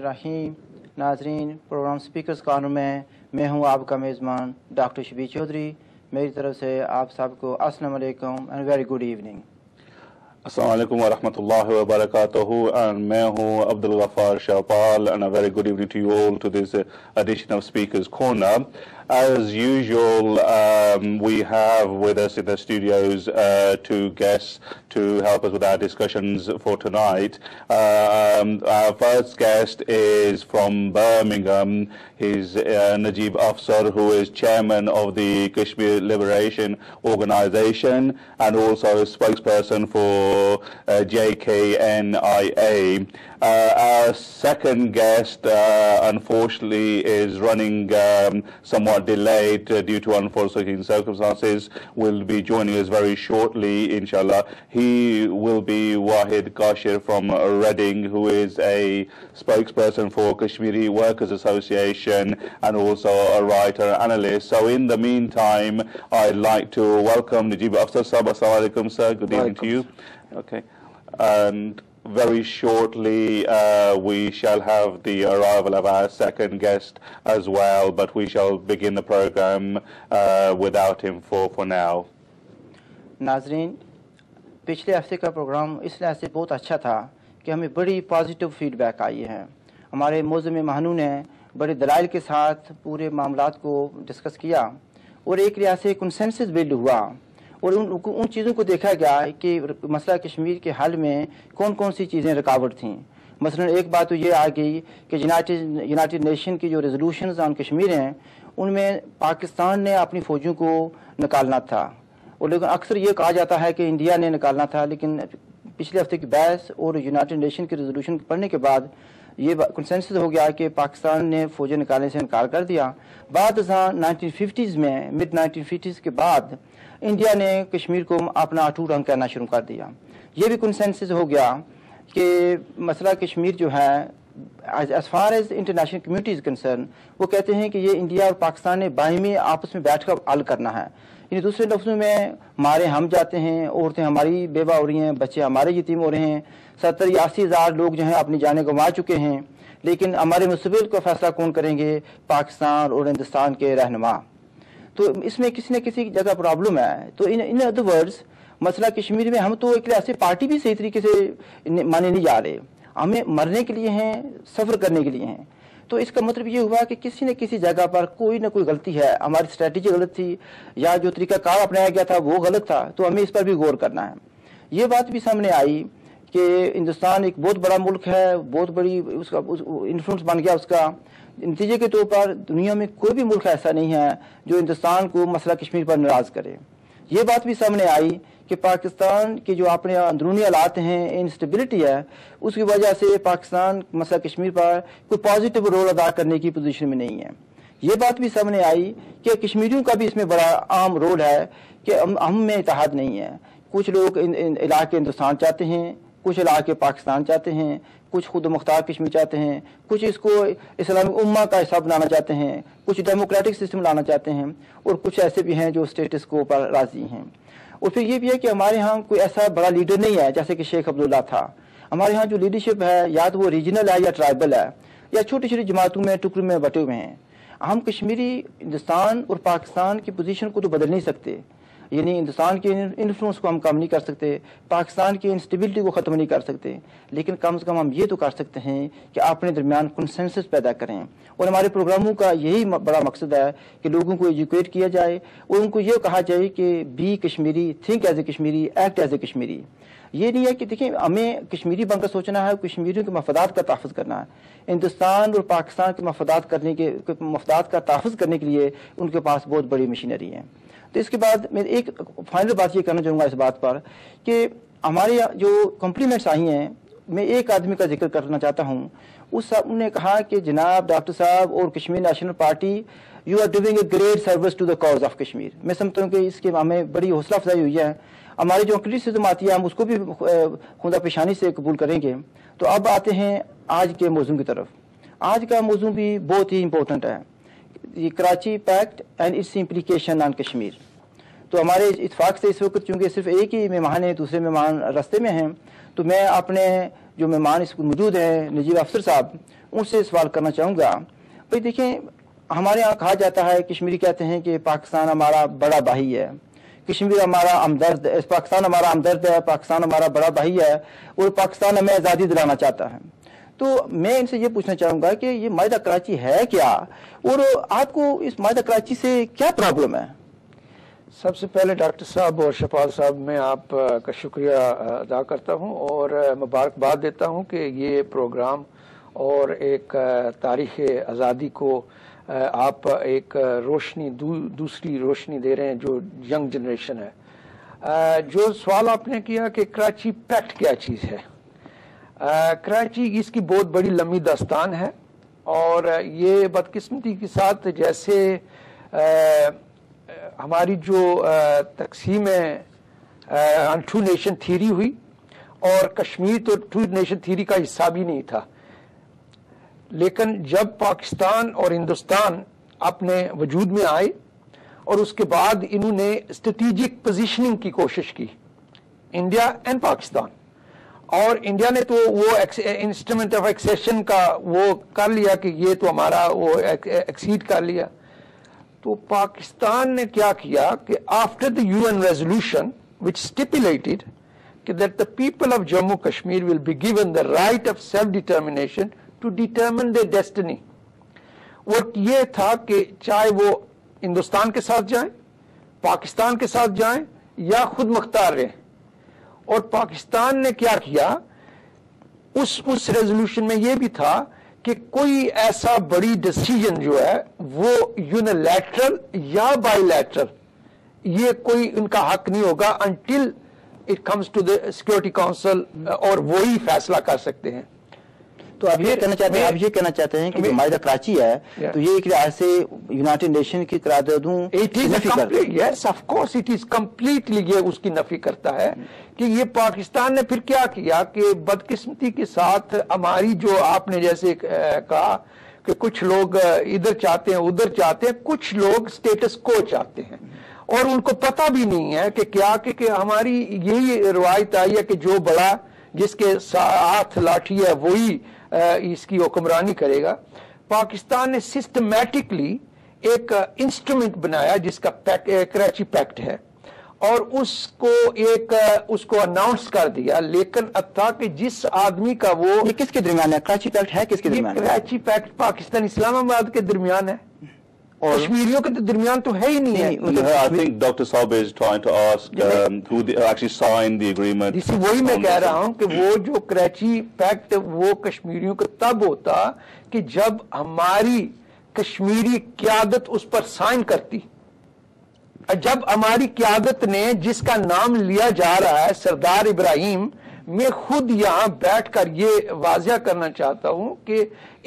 रहीम नाजरीन programme speakers कानून में मैं हूँ आपका मेज़बान डॉक्टर शबीर चौधरी मेरी तरफ़ से आप सबको वालेकुम and very good evening Assalamualaikum warahmatullahi wabarakatuh and मैं हूँ Abdul Ghaffar Shahpal and a very good evening to you all to this uh, edition of Speaker's Corner. As usual, um, we have with us in the studios uh, two guests to help us with our discussions for tonight. Um, our first guest is from Birmingham. He's uh, Najib Afsar, who is chairman of the Kashmir Liberation Organization and also a spokesperson for uh, JKNIA uh, our second guest, uh, unfortunately, is running um, somewhat delayed uh, due to unforeseen circumstances. Will be joining us very shortly, inshallah. He will be Wahid Kashir from Reading, who is a spokesperson for Kashmiri Workers Association and also a writer and analyst. So, in the meantime, I'd like to welcome Najib Afsar Sahab. Assalamu alaikum, sir. Good evening to you. Okay. And very shortly uh, we shall have the arrival of our second guest as well, but we shall begin the program uh, without him for, for now. नाजरीन पिछले हफ्ते का programme इस लिहाज से बहुत अच्छा था कि हमें बड़ी पॉजिटिव फीडबैक आई है हमारे मौजम महानू ने बड़े दलाइल के साथ पूरे मामला को डिस्कस किया और एक लिहाज से कंसेंसस बिल्ड हुआ और उन उन चीज़ों को देखा गया कि मसला कश्मीर के हल में कौन कौन सी चीज़ें रुकावट थीं। मसलन एक बात तो ये आ गई कि यूनाइटेड नेशन की जो रेजोल्यूशन ऑन कश्मीर हैं, उनमें पाकिस्तान ने अपनी फौजों को निकालना था। और लेकिन अक्सर ये कहा जाता है कि इंडिया ने निकालना था, लेकिन पिछले हफ़्ते की बहस और यूनाइटेड नेशन की रेजोल्यूशन पढ़ने के बाद ये कंसेंसस हो गया कि पाकिस्तान ने फौजें निकालने से इनकार कर दिया। बाद नाइनटीन फिफ्टीज़ में मिड नाइनटीन फिफ्टीज़ के बाद इंडिया ने कश्मीर को अपना अटूट अंग कहना शुरू कर दिया। ये भी कंसेंसस हो गया कि मसला कश्मीर जो है as far as international community is concern वो कहते हैं कि ये इंडिया और पाकिस्तान ने बाहिमी आपस में बैठकर हल करना है। इन दूसरे लफ्जों में, मारे हम जाते हैं, औरतें हमारी बेवा हो रही हैं, बच्चे हमारे यतीम हो रहे हैं, सत्तर या अस्सी हज़ार लोग जो हैं अपनी जाने गंवा चुके हैं, लेकिन हमारे मुस्तबिल का फैसला कौन करेंगे? पाकिस्तान और हिंदुस्तान के रहनमा। तो इसमें किसी न किसी जगह प्रॉब्लम है। तो इन इन अदर वर्ड्स मसला कश्मीर में हम तो एक ऐसे पार्टी भी सही तरीके से माने नहीं जा रहे। हमें मरने के लिए हैं, सफ़र करने के लिए हैं। तो इसका मतलब ये हुआ कि किसी न किसी जगह पर कोई ना कोई गलती है। हमारी स्ट्रेटजी गलत थी, या जो तरीका कार अपनाया गया था वो गलत था तो हमें इस पर भी गौर करना है। ये बात भी सामने आई कि हिंदुस्तान एक बहुत बड़ा मुल्क है, बहुत बड़ी उसका इन्फ्लुएंस बन गया उसका। नतीजे के तौर पर दुनिया में कोई भी मुल्क ऐसा नहीं है जो हिंदुस्तान को मसला कश्मीर पर नाराज़ करे। ये बात भी सामने आई कि पाकिस्तान के जो अपने अंदरूनी हालात हैं इंस्टेबिलिटी है, उसकी वजह से पाकिस्तान मसला कश्मीर पर कोई पॉजिटिव रोल अदा करने की पोजीशन में नहीं है। ये बात भी सामने आई कि कश्मीरियों का भी इसमें बड़ा आम रोल है कि हम में इतिहाद नहीं है। कुछ लोग इलाके हिंदुस्तान चाहते हैं, कुछ इलाके पाकिस्तान चाहते हैं कुछ खुद मुख्तार कश्मीर चाहते हैं, कुछ इसको इस्लामिक उम्मा का हिस्सा बनाना चाहते हैं, कुछ डेमोक्रेटिक सिस्टम लाना चाहते हैं और कुछ ऐसे भी हैं जो स्टेटस को पर राज़ी हैं। और फिर ये भी है कि हमारे यहाँ कोई ऐसा बड़ा लीडर नहीं है, जैसे कि शेख अब्दुल्ला था। हमारे यहाँ जो लीडरशिप है, या तो वो रीजनल है या ट्राइबल है, या छोटी छोटी जमातों में, टुकड़ों में बटे हुए हैं। हम कश्मीरी, हिंदुस्तान और पाकिस्तान की पोजीशन को तो बदल नहीं सकते। यानी हिंदुस्तान के इन्फ्लुएंस को हम कम नहीं कर सकते, पाकिस्तान की इंस्टेबिलिटी को ख़त्म नहीं कर सकते। लेकिन कम से कम हम ये तो कर सकते हैं कि अपने दरमियान कंसेंसस पैदा करें। और हमारे प्रोग्रामों का यही बड़ा मकसद है कि लोगों को एजुकेट किया जाए और उनको ये कहा जाए कि be Kashmiri think as a Kashmiri act as a Kashmiri. ये नहीं है कि देखिए, हमें कश्मीरी बनकर सोचना है, कश्मीरियों के मफदात का तहफ़ करना है। हिंदुस्तान और पाकिस्तान के मफादात करने के मफादात का तहफ़ करने के लिए उनके पास बहुत बड़ी मशीनरी है। तो इसके बाद मैं एक फाइनल बात ये करना चाहूँगा इस बात पर कि हमारे जो कॉम्प्लीमेंट्स आई हैं, मैं एक आदमी का ज़िक्र करना चाहता हूँ। उस ने कहा कि जनाब, डॉक्टर साहब और Kashmir national party you are doing a great service to the cause of Kashmir मैं समझता हूँ कि इसके हमें बड़ी हौसला अफजाई हुई है। हमारी जो क्रिटिसिज्म आती है, हम उसको भी खुदा पेशानी से कबूल करेंगे। तो अब आते हैं आज के मौजूद की तरफ़। आज का मौजू भी बहुत ही इम्पोर्टेंट है। ये Karachi pact and its implication on Kashmir. तो हमारे इतफाक से इस वक्त चूँकि सिर्फ़ एक ही मेहमान है, दूसरे मेहमान रस्ते में हैं तो मैं अपने जो मेहमान इस मौजूद हैं, नजीब अफसर साहब, उनसे सवाल करना चाहूँगा। भाई, देखें, हमारे यहाँ कहा जाता है, कश्मीरी कहते हैं कि पाकिस्तान हमारा बड़ा भाई है। कश्मीर हमारा हमदर्द पाकिस्तान हमारा हमदर्द है, पाकिस्तान हमारा बड़ा भाई है, और पाकिस्तान हमें आज़ादी दिलाना चाहता है। तो मैं इनसे ये पूछना चाहूँगा कि ये मायदा कराची है क्या? और आपको इस मायदा कराची से क्या प्रॉब्लम है? सबसे पहले डॉक्टर साहब और शफाल साहब, मैं आपका शुक्रिया अदा करता हूँ और मुबारकबाद देता हूँ कि ये प्रोग्राम और एक तारीख आज़ादी को आप एक रोशनी दू, दूसरी रोशनी दे रहे हैं जो यंग जनरेशन है। जो सवाल आपने किया कि कराची पैक्ट क्या चीज़ है? कराची इसकी बहुत बड़ी लंबी दास्तान है और ये बदकिस्मती के साथ जैसे आ, हमारी जो तकसीम टू नेशन थीरी हुई और कश्मीर तो टू नेशन थीरी का हिस्सा भी नहीं था। लेकिन जब पाकिस्तान और हिंदुस्तान अपने वजूद में आए और उसके बाद इन्होंने स्ट्रेटेजिक पोजीशनिंग की कोशिश की इंडिया एंड पाकिस्तान। और इंडिया ने तो वो इंस्ट्रूमेंट ऑफ़ एक्सेशन का वो कर लिया कि ये तो हमारा वो एक्सीड कर लिया। तो पाकिस्तान ने क्या किया कि after the UN resolution which stipulated कि that the people of Jammu Kashmir will be given the right of self determination to determine the destiny वो ये था कि चाहे वो हिंदुस्तान के साथ जाएँ पाकिस्तान के साथ जाएँ या खुद मुख्तार रहें और पाकिस्तान ने क्या किया उस उस रेजोल्यूशन में यह भी था कि कोई ऐसा बड़ी डिसीज़न जो है वो यूनिलैटरल या बायोलैटरल ये कोई उनका हक नहीं होगा until it comes to the security council और वो ही फैसला कर सकते हैं तो आप ये कहना चाहते हैं आप ये कहना चाहते हैं कि जो मायदा कराची है तो ये एक लिहाज से यूनाइटेड नेशन की करारदादों it is yes of course it is completely ये उसकी नफी करता है कि ये पाकिस्तान ने फिर क्या किया कि बदकिस्मती के साथ हमारी जो आपने जैसे कहा कि कुछ लोग इधर चाहते हैं उधर चाहते हैं कुछ लोग स्टेटस को चाहते हैं। और उनको पता भी नहीं है कि क्या कि, कि हमारी यही रिवायत आई है कि जो बड़ा जिसके हाथ लाठी है वही इसकी हुक्मरानी करेगा। पाकिस्तान ने सिस्टमैटिकली एक इंस्ट्रूमेंट बनाया जिसका कराची पैक्ट है। और उसको एक उसको अनाउंस कर दिया। लेकिन अब था कि जिस आदमी का वो ये किसके दरमियान है? कराची पैक्ट है किसके दरमियान कराची पैक्ट पाकिस्तान इस्लामाबाद के दरमियान है। कश्मीरियों के तो दरमियान तो है ही नहीं है I think Dr. Saab is trying to ask um, who the, actually signed the agreement. इसी वही मैं कह रहा हूँ कि वो जो कराची पैक्ट वो कश्मीरियों का तब होता कि जब हमारी कश्मीरी क्यादत उस पर साइन करती जब हमारी क्यादत ने जिसका नाम लिया जा रहा है सरदार इब्राहिम मैं खुद यहाँ बैठकर ये वाजिया करना चाहता हूँ कि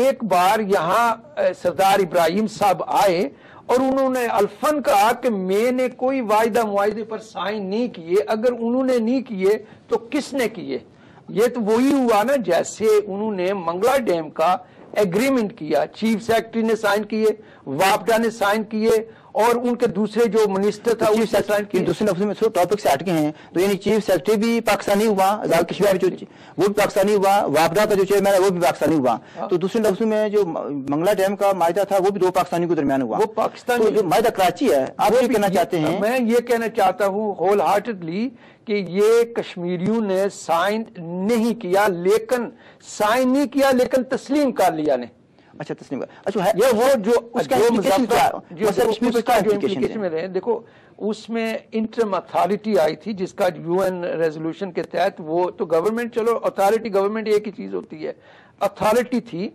एक बार यहाँ सरदार इब्राहिम साहब आए और उन्होंने अल्फन कहा कि मैंने कोई वायदा मुआदे पर साइन नहीं किए। अगर उन्होंने नहीं किए तो किसने किए? ये तो वही हुआ ना जैसे उन्होंने मंगला डैम का एग्रीमेंट किया। चीफ सेक्रेटरी ने साइन किए, वापडा ने साइन किए और उनके दूसरे जो मिनिस्टर था सेक्रेटरी दूसरे लफ्ज में टॉपिक से हटके हैं। तो यानी चीफ सेक्रेटरी भी पाकिस्तानी हुआ आज़ाद कश्मीर में जो वो भी पाकिस्तानी हुआ वापडा का जो चेयरमैन है वो भी पाकिस्तानी हुआ। हाँ। तो दूसरे लफ्ज में जो मंगला डैम का मायदा था वो भी दो पाकिस्तानी के दरमियान हुआ। वो पाकिस्तान तो जो मायदा कराची है आप ये कहना चाहते हैं? मैं ये कहना चाहता हूँ होल हार्टेडली कि ये कश्मीरियों ने साइन नहीं किया लेकिन साइन नहीं किया लेकिन तस्लीम कर लिया ने। अच्छा तस्लीम अच्छा ये वो जो उसका जो इम्प्लीकेशन में रहे देखो उसमें इंटरम अथॉरिटी आई थी जिसका यूएन रेजोल्यूशन के तहत वो तो गवर्नमेंट चलो अथॉरिटी गवर्नमेंट एक ही चीज़ होती है। अथॉरिटी थी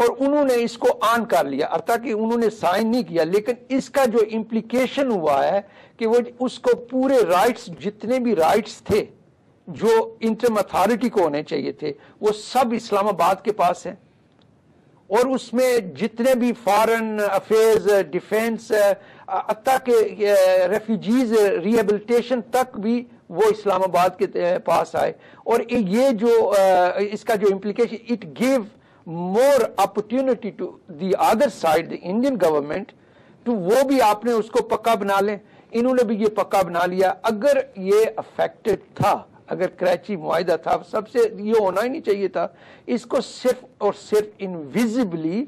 और उन्होंने इसको ऑन कर लिया अर्थात कि उन्होंने साइन नहीं किया लेकिन इसका जो इम्प्लीकेशन हुआ है कि वो उसको पूरे राइट्स जितने भी राइट्स थे जो इंटरम अथॉरिटी को होने चाहिए थे वो सब इस्लामाबाद के पास है। और उसमें जितने भी फॉरेन अफेयर्स डिफेंस अत्ता के रेफ्यूजीज रिहेबिलिटेशन तक भी वो इस्लामाबाद के पास आए। और ये जो इसका जो implication it give more opportunity to the other side the Indian government to वो भी आपने उसको पक्का बना लें। इन्होंने भी ये पक्का बना लिया। अगर ये अफेक्टेड था अगर कराची मुआदा था सबसे ये होना ही नहीं चाहिए था। इसको सिर्फ़ और सिर्फ़ इनविजिबली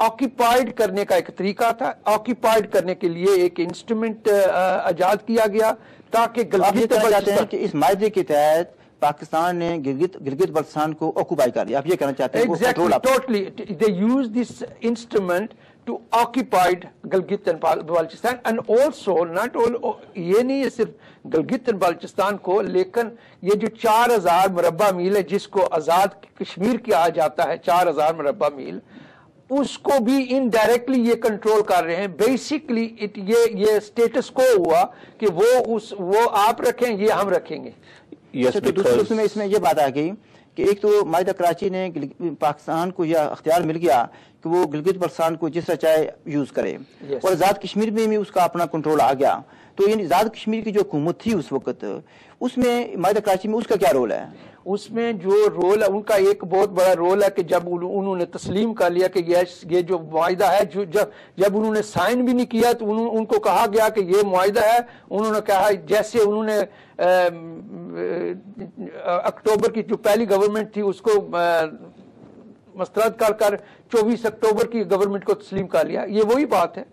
ऑक्यूपाइड करने का एक तरीका था। ऑक्यूपाइड करने के लिए एक इंस्ट्रूमेंट आज़ाद किया गया ताकि हैं कि इस मायदे के तहत पाकिस्तान ने गिलगित गिलगित बल्तिस्तान को ऑक्यूपाई कर लिया आप ये कहना चाहते हैं वो Exactly, control आप- totally. Occupied Gilgit and Bal- and also not all ये नहीं है सिर्फ़ गिलगित एंड बल्चिस्तान को लेकिन ये जो चार हज़ार मुरबा मील है जिसको आज़ाद कश्मीर कहा जाता है चार हज़ार मुरबा मील उसको भी इनडायरेक्टली ये कंट्रोल कर रहे हैं बेसिकली इट ये ये स्टेटस को हुआ कि वो उस वो आप रखें ये हम रखेंगे Yes, अच्छा, तो दूसरे because उसमें इसमें ये बात आ गई कि एक तो माहिदा कराची ने पाकिस्तान को यह अख्तियार मिल गया कि वो गिलगित बल्तिस्तान को जिस चाहे यूज़ करे। और आज़ाद कश्मीर में भी उसका अपना कंट्रोल आ गया। तो ये आज़ाद कश्मीर की जो हुकूमत थी उस वक्त उसमें मायदा कराची में उसका क्या रोल है? उसमें जो रोल है उनका एक बहुत बड़ा रोल है कि जब उन्होंने तस्लीम कर लिया कि ये ये जो मुआदा है जो जब जब उन्होंने साइन भी नहीं किया तो उन, उनको कहा गया कि ये मुआदा है। उन्होंने कहा जैसे उन्होंने अक्टूबर की जो पहली गवर्नमेंट थी उसको मस्तरद कर कर चौबीस अक्टूबर की गवर्नमेंट को तस्लीम कर लिया। ये वही बात है।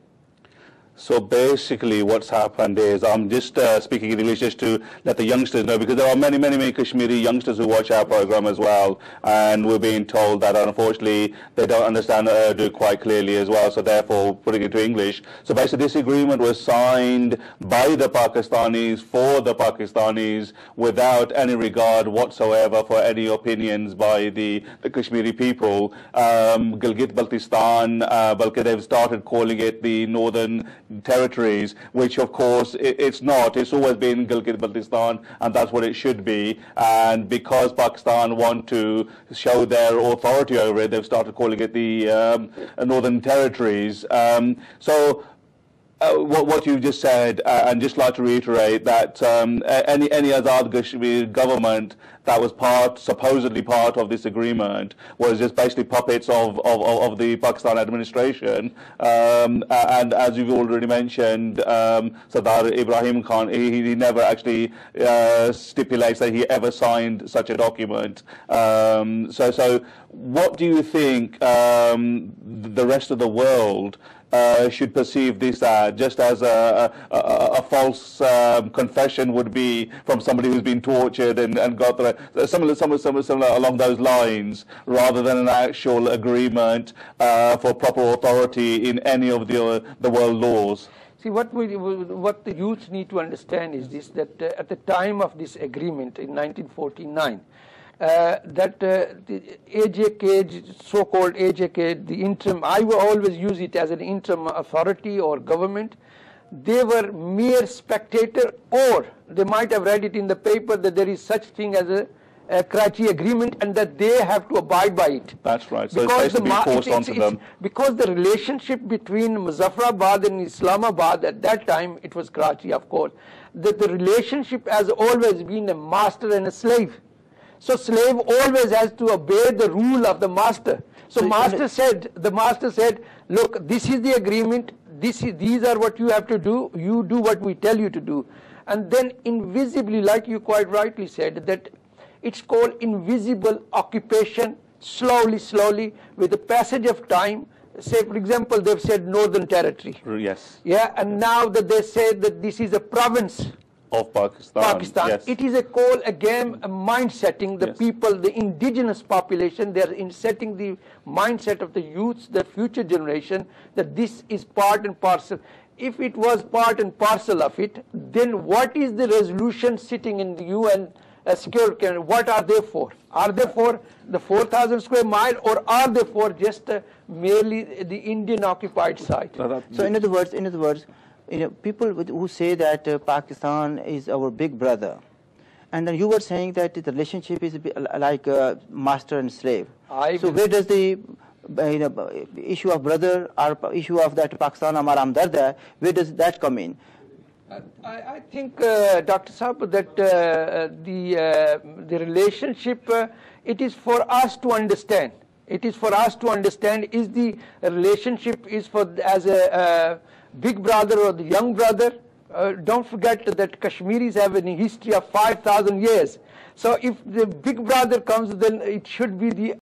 So basically, what's happened is I'm just uh, speaking in English just to let the youngsters know because there are many, many, many Kashmiri youngsters who watch our program as well, and we're being told that unfortunately they don't understand Urdu quite clearly as well. So therefore, putting it to English. So basically, this agreement was signed by the Pakistanis for the Pakistanis without any regard whatsoever for any opinions by the, the Kashmiri people. Um, Gilgit Baltistan, uh, they've started calling it the Northern Territories, which of course it, it's not. It's always been Gilgit Baltistan, and that's what it should be. And because Pakistan want to show their authority over it, they've started calling it the um, Northern Territories. Um, so uh, what, what you just said, uh, and just like to reiterate that um, any any Azad government that was part, supposedly part of this agreement, was just basically puppets of of, of the Pakistan administration. Um, and as you've already mentioned, um, Sardar Ibrahim Khan, he, he never actually uh, stipulates that he ever signed such a document. Um, so, so what do you think um, the rest of the world? Uh, should perceive this uh, just as a, a, a, false um, confession would be from somebody who's been tortured and, and got the, similar, similar, similar, similar along those lines, rather than an actual agreement uh, for proper authority in any of the, uh, the world laws. See, what we, what the youth need to understand is this: that uh, at the time of this agreement in 1949, uh, that uh, the AJK, so-called AJK, the interim, I will always use it as an interim authority or government. They were mere spectator, or they might have read it in the paper that there is such thing as a, a Karachi agreement, and that they have to abide by it That's right. So it's basically being forced it's- onto it's- them. because the relationship between Muzaffarabad and Islamabad at that time, it was Karachi, of course, that the relationship has always been a master and a slave. So slave always has to obey the rule of the master. So, So, master said, the master said, look, this is the agreement, this is, these are what you have to do, you do what we tell you to do. And then invisibly, like you quite rightly said, that it's called invisible occupation, slowly, slowly, with the passage of time. Say, for example, they've said Northern Territory. Yes. Yeah, and now that they say that this is a province, Of Pakistan. Pakistan. Yes. It is a call again, a mind setting. The Yes. people, the indigenous population, they are in setting the mindset of the youths, the future generation, that this is part and parcel. If it was part and parcel of it, then what is the resolution sitting in the UN uh, Security Council? What are they for? Are they for the 4,000 square mile, or are they for just uh, merely the Indian occupied site? No, that- So in other words, in other words, you know, people who say that uh, Pakistan is our big brother, and then you were saying that the relationship is like uh, master and slave. I so where does the uh, you know, issue of brother or issue of that Pakistan Amar Amdard hai, where does that come in? I, I think, uh, Dr. Saab, that uh, the uh, the relationship uh, it is for us to understand. It is for us to understand. Is the relationship is for as a uh, big brother or the young brother, uh, don't forget that Kashmiris have a history of 5,000 years. So if the big brother comes, then it should be the